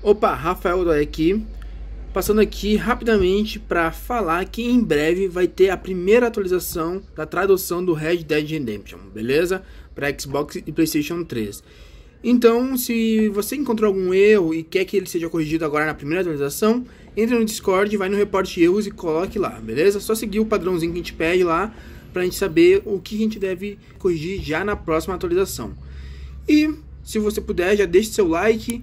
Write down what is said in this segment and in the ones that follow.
Opa, Rafael Dói aqui, passando aqui rapidamente para falar que em breve vai ter a primeira atualização da tradução do Red Dead Redemption, beleza? Para Xbox e PlayStation 3. Então, se você encontrou algum erro e quer que ele seja corrigido agora na primeira atualização, entre no Discord, vai no reporte erros e coloque lá, beleza? Só seguir o padrãozinho que a gente pede lá para a gente saber o que a gente deve corrigir já na próxima atualização. E se você puder, já deixe seu like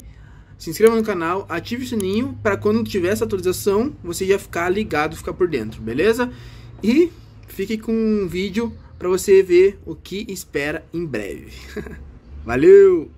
se inscreva no canal, ative o sininho para quando tiver essa atualização você já ficar ligado, ficar por dentro, beleza? E fique com um vídeo para você ver o que espera em breve. Valeu!